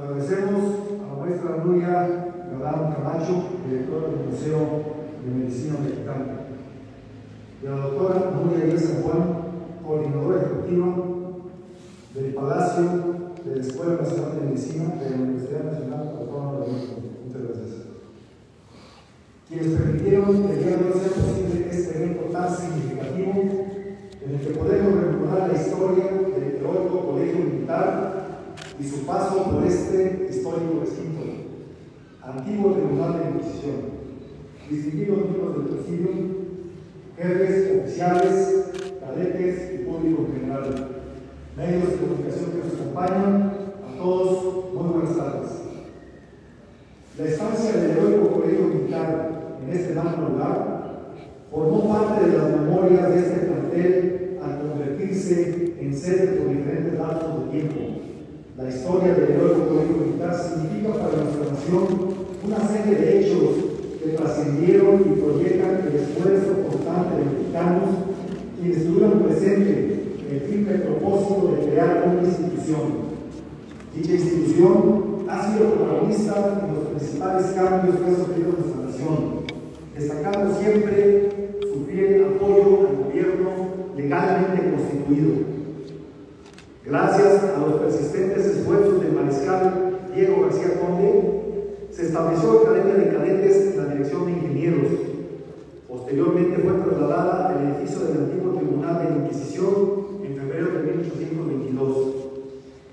Agradecemos a la maestra Nuria Galán Camacho, directora del Museo de Medicina Mexicana, y a la doctora Nuria Díaz San Juan, coordinadora ejecutiva del Palacio de la Escuela Nacional de Medicina de la Universidad Nacional Autónoma de México. Muchas gracias. Quienes permitieron que el día de hoy sea posible este evento tan significativo en el que podemos recordar la historia del heroico colegio militar y su paso por este histórico recinto, antiguo tribunal de inquisición, distinguidos miembros del presidio, jefes, oficiales, cadetes y público en general, medios de comunicación que nos acompañan, a todos, muy buenas tardes. La estancia del heroico colegio militar en este amplio lugar formó parte de las memorias de este plantel al convertirse en sede por diferentes lapsos de tiempo la historia del heroico colegio militar significa para nuestra nación una serie de hechos que trascendieron y proyectan el esfuerzo constante de mexicanos quienes tuvieron presente el firme propósito de crear una institución. Dicha institución ha sido protagonista en los principales cambios que ha sufrido nuestra nación, destacando siempre su fiel apoyo al gobierno legalmente constituido Gracias a los persistentes esfuerzos del mariscal Diego García Conde, se estableció la Academia de Cadetes en la Dirección de Ingenieros. Posteriormente fue trasladada al edificio del antiguo Tribunal de Inquisición en febrero de 1822.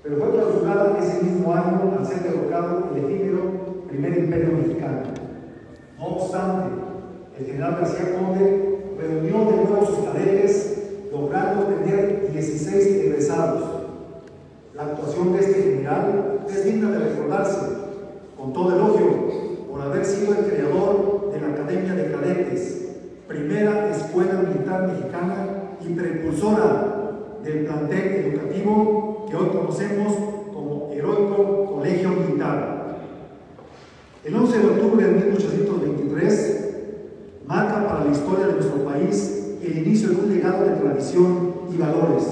Pero fue clausurada ese mismo año al ser derrocado el efímero Primer Imperio Mexicano. No obstante, el general García Conde reunió de nuevo sus cadetes, logrando tener 16 egresados actuación de este general es digna de recordarse, con todo elogio, por haber sido el creador de la Academia de Cadetes, primera escuela militar mexicana y precursora del plantel educativo que hoy conocemos como Heroico Colegio Militar. El 11 de octubre de 1823 marca para la historia de nuestro país el inicio de un legado de tradición y valores,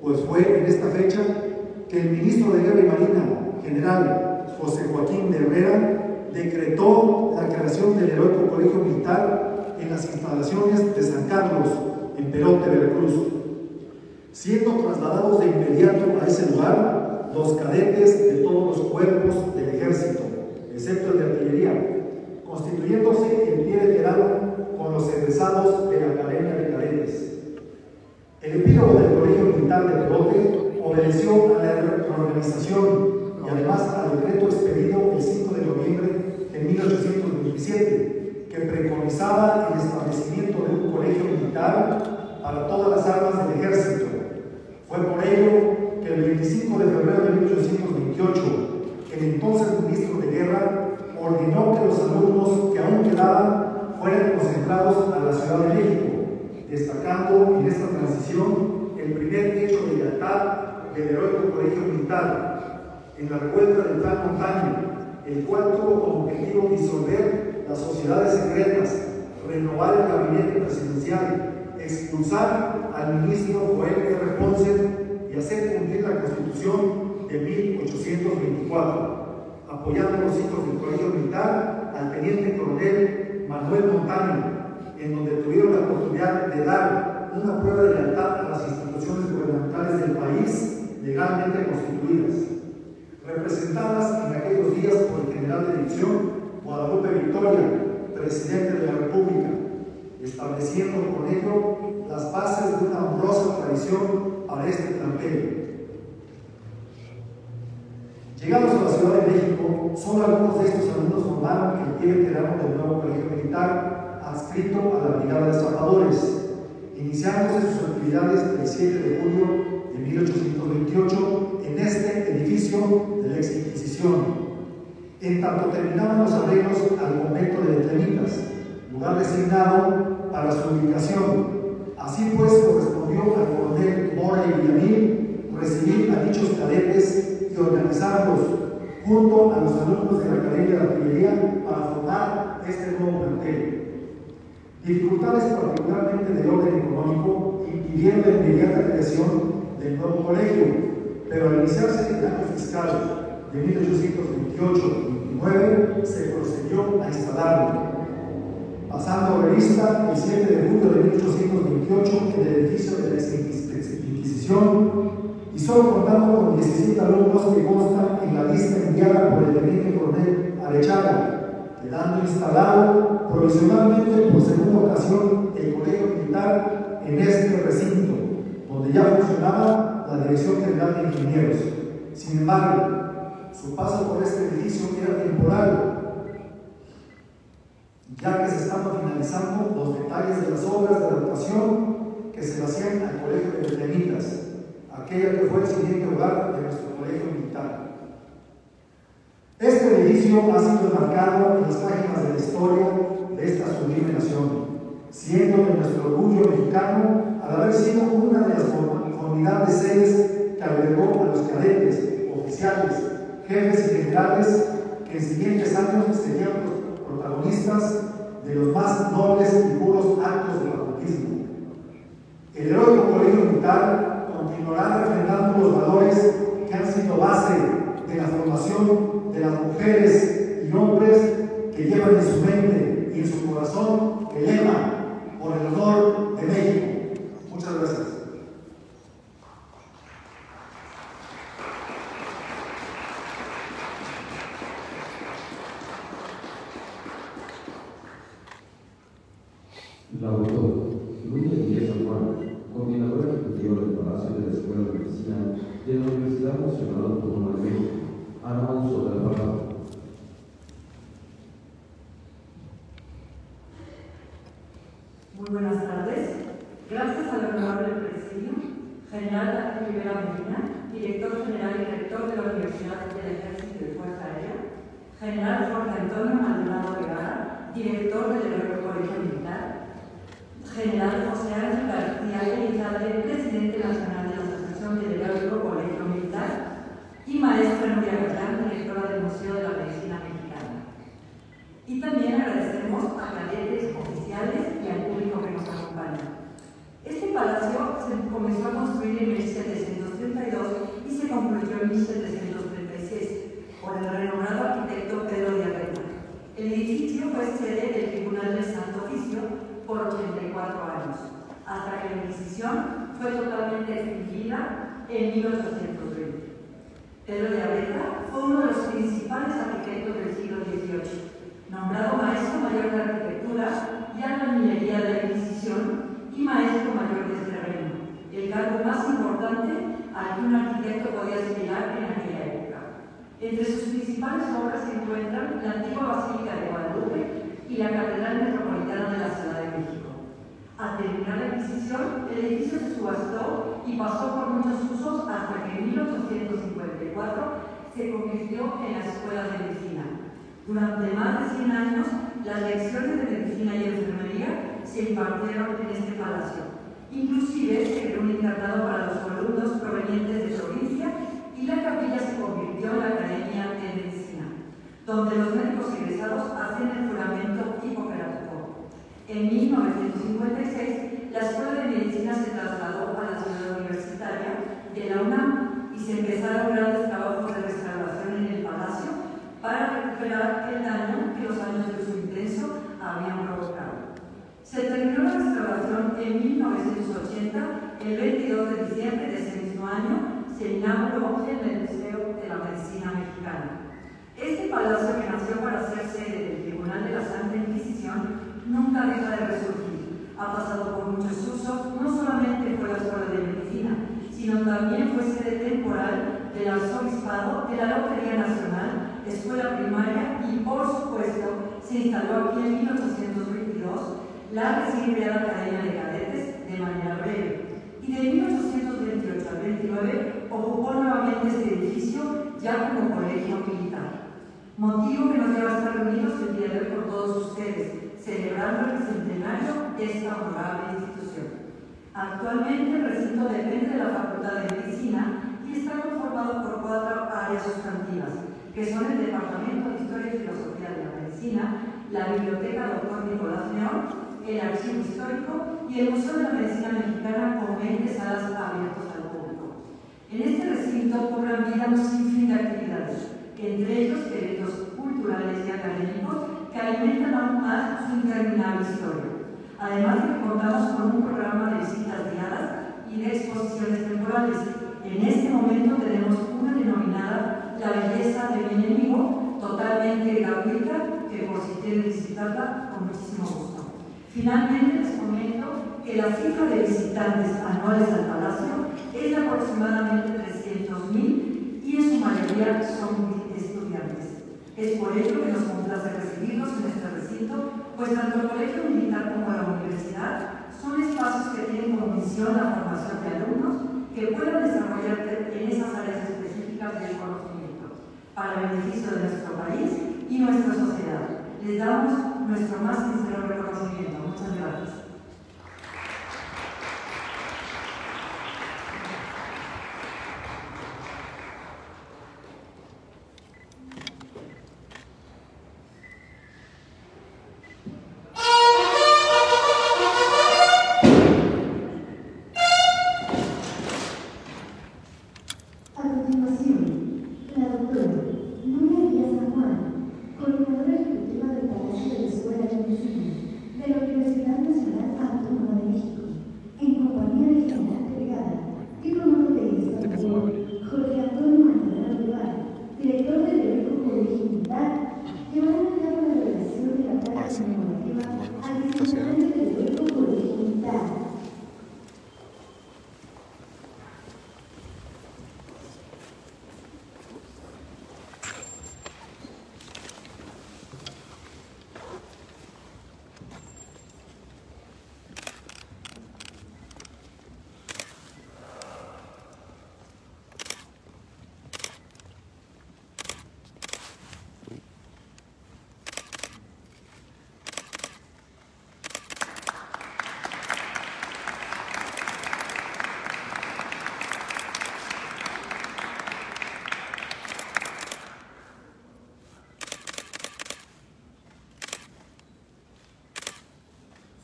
pues fue en esta fecha el ministro de Guerra y Marina, general José Joaquín de Herrera, decretó la creación del heroico colegio militar en las instalaciones de San Carlos, en Perón de Veracruz. Siendo trasladados de inmediato a ese lugar los cadetes de todos los cuerpos del ejército, excepto el de artillería, constituyéndose en pie de con los egresados de la Academia de Cadetes. El epílogo del Colegio Militar de Perote obedeció a la reorganización y además al decreto expedido el 5 de noviembre de 1827, que preconizaba el establecimiento de un colegio militar para todas las armas del ejército. Fue por ello que el 25 de febrero de 1828, el entonces ministro de Guerra ordenó que los alumnos que aún quedaban fueran concentrados a la Ciudad de México, destacando en esta transición el primer hecho de lealtad del heroico colegio militar en la revuelta del Plan Montaño, el cual tuvo como objetivo disolver las sociedades secretas, renovar el gabinete presidencial, expulsar al ministro Joel R. Ponce y hacer cumplir la Constitución de 1824, apoyando los hijos del colegio militar al teniente coronel Manuel Montaño, en donde tuvieron la oportunidad de dar una prueba de lealtad a las instituciones gubernamentales del país legalmente constituidas, representadas en aquellos días por el general de división Guadalupe Victoria, presidente de la República, estableciendo con ello las bases de una honrosa tradición para este plantel. Llegados a la Ciudad de México, solo algunos de estos alumnos formaron el pie del nuevo colegio militar adscrito a la Brigada de Zapadores, iniciándose sus actividades el 7 de julio de 1828 en este edificio de la Inquisición. En tanto terminaban los arreglos al convento de Letrenitas, lugar designado para su ubicación. Así pues, correspondió al coronel Mora y Villamil recibir a dichos cadetes y organizarlos junto a los alumnos de la Academia de Artillería para formar este nuevo plantel. Dificultades particularmente del orden económico impidieron la inmediata creación del nuevo colegio, pero al iniciarse el año fiscal de 1828-29 se procedió a instalarlo, pasando revista el 7 de julio de 1828 en el edificio de la Inquisición y solo contando con 17 alumnos que constan en la lista enviada por el teniente coronel Arechaga, quedando instalado provisionalmente por segunda ocasión el colegio militar en este recinto, donde ya funcionaba la Dirección General de Ingenieros. Sin embargo, su paso por este edificio era temporal, ya que se estaban finalizando los detalles de las obras de adaptación que se hacían al colegio de Betanitas, aquella que fue el siguiente hogar de nuestro colegio militar. Este edificio ha sido marcado en las páginas de la historia de esta sublime nación, siendo de nuestro orgullo mexicano al haber sido una de las formidables sedes que albergó a los cadetes, oficiales, jefes y generales que en siguientes años serían los protagonistas de los más nobles y puros actos del patriotismo. El heroico colegio militar continuará refrendando los valores que han sido base de la formación de las mujeres y hombres que llevan en su mente y en su corazón el lema por el honor de México. Muchas gracias. La autor, Luis Díaz San Juan, coordinador ejecutivo del Palacio de la Escuela de Medicina de la Universidad Nacional Autónoma de México, hará uso de la palabra. Muy buenas tardes. Gracias al honorable presidio, general Rivera Medina, director general y rector de la Universidad del Ejército de Fuerza Aérea, general Jorge Antonio Maldonado Guevara, director del Colegio Militar, general José Ángel García Elizalde, presidente nacional de la Asociación del Heroico Colegio Militar, y maestra Nuria Gallán, directora del Museo de la Medicina Mexicana. Y también agradecemos a cadetes oficiales y al público que nos acompaña. Este palacio se comenzó a construir en 1732 y se concluyó en 1736 por el renombrado arquitecto Pedro de Arreta. El edificio fue sede del Tribunal del Santo Oficio por 84 años, hasta que la Inquisición fue totalmente extinguida en 1820. Pedro de Arreta fue uno de los principales arquitectos del siglo XVIII nombrado maestro mayor de arquitectura y albañilería de la Inquisición y maestro mayor de este reino, el cargo más importante al que un arquitecto podía aspirar en aquella época. Entre sus principales obras se encuentran la antigua Basílica de Guadalupe y la Catedral Metropolitana de la Ciudad de la Inquisición, el edificio se subastó y pasó por muchos usos hasta que en 1854 se convirtió en la Escuela de Medicina. Durante más de 100 años, las lecciones de medicina y enfermería se impartieron en este palacio. Inclusive se creó un internado para los alumnos provenientes de provincia y la capilla se convirtió en la Academia de Medicina, donde los médicos egresados hacen el juramento hipocrático. En 1956, la Escuela de Medicina se trasladó a la ciudad universitaria de la UNAM y se empezaron grandes trabajos de restauración en el palacio para recuperar el daño que los años de uso intenso habían provocado. Se terminó la restauración en 1980, el 22 de diciembre de ese mismo año se inauguró el Museo de la Medicina Mexicana. Este palacio que nació para ser sede del Tribunal de la Santa Inquisición nunca deja de resurgir. Ha pasado por muchos usos, no solamente fue la Escuela de Medicina, sino también fue sede temporal del Arzobispado, de la Lotería Nacional, escuela primaria y, por supuesto, se instaló aquí en 1822 la recién creada Academia de Cadetes de manera breve. Y de 1828 al 29 ocupó nuevamente este edificio ya como colegio militar. Motivo que nos lleva a estar reunidos el día de hoy por todos ustedes, celebrando el centenario de esta honorable institución. Actualmente el recinto depende de la Facultad de Medicina y está conformado por cuatro áreas sustantivas, que son el Departamento de Historia y Filosofía de la Medicina, la Biblioteca Dr. Nicolás León, el Archivo Histórico y el Museo de la Medicina Mexicana con 20 salas abiertas al público. En este recinto cobran vida un sinfín de actividades, académicos que alimentan aún más su interminable historia. Además de que contamos con un programa de visitas guiadas y de exposiciones temporales. En este momento tenemos una denominada La Belleza de mi enemigo, totalmente gratuita, que por si quieren visitarla, con muchísimo gusto. Finalmente les comento que la cifra de visitantes anuales al Palacio es de aproximadamente 300.000 y en su mayoría son estudiantes. Es por ello que nos complace recibirlos en este recinto, pues tanto el Colegio Militar como la Universidad son espacios que tienen como misión la formación de alumnos que puedan desarrollarse en esas áreas específicas del conocimiento, para beneficio de nuestro país y nuestra sociedad. Les damos nuestro más sincero reconocimiento. Muchas gracias.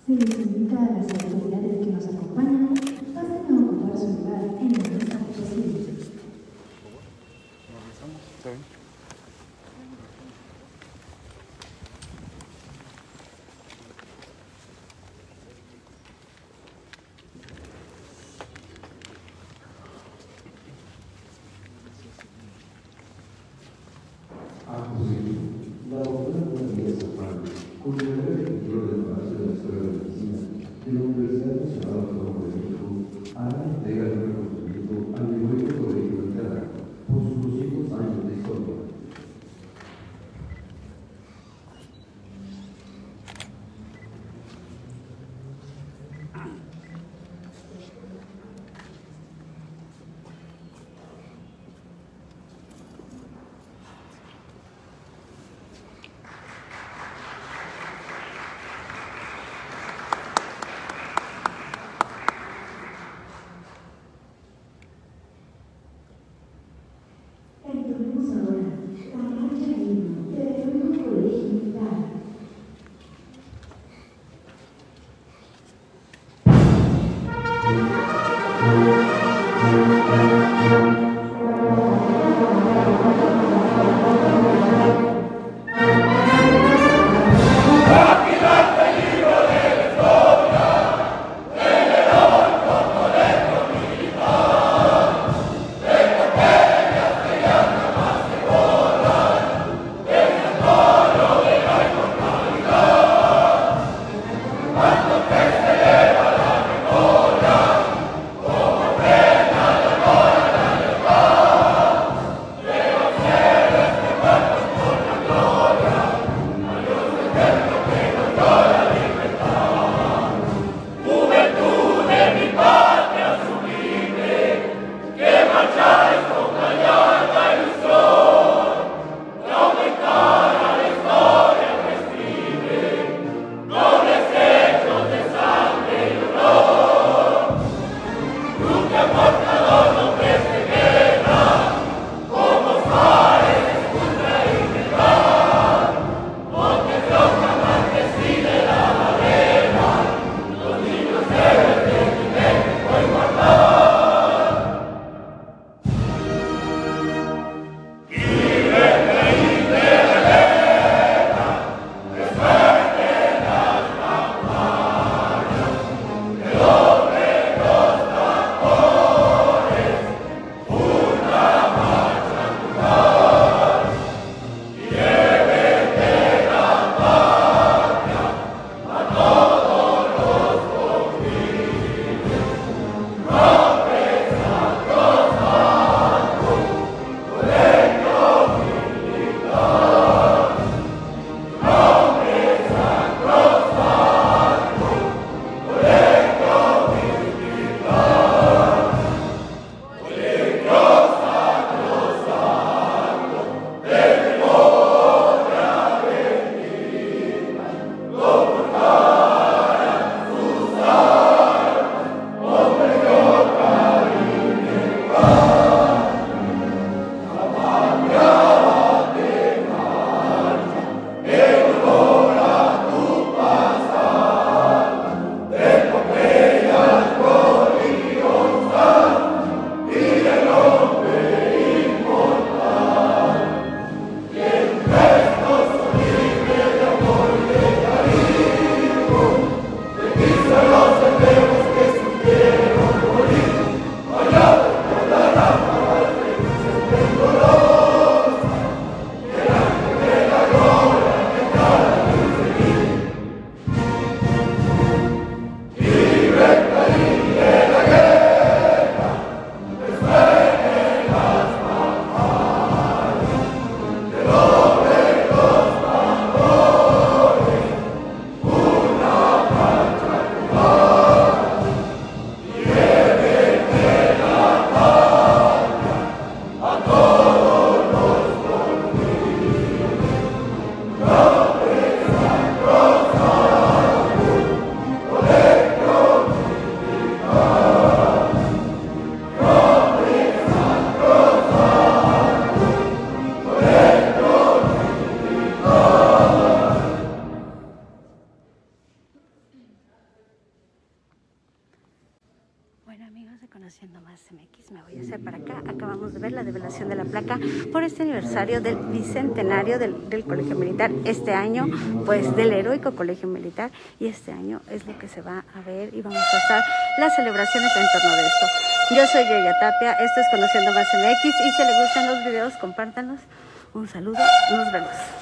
Se les invita a las autoridades que nos acompañan, pasen a ocupar su lugar en el mesa posible. La doctora Díaz Zapata, coordinadora ejecutiva del Palacio de la Escuela de Medicina de la Universidad Nacional de México, hará entrega de un por este aniversario del bicentenario del, del, Colegio Militar. Este año, pues del heroico Colegio Militar, y este año es lo que se va a ver y vamos a estar las celebraciones en torno de esto. Yo soy Yoya Tapia, esto es Conociendo Más MX, y si les gustan los videos, compártanlos. Un saludo, nos vemos.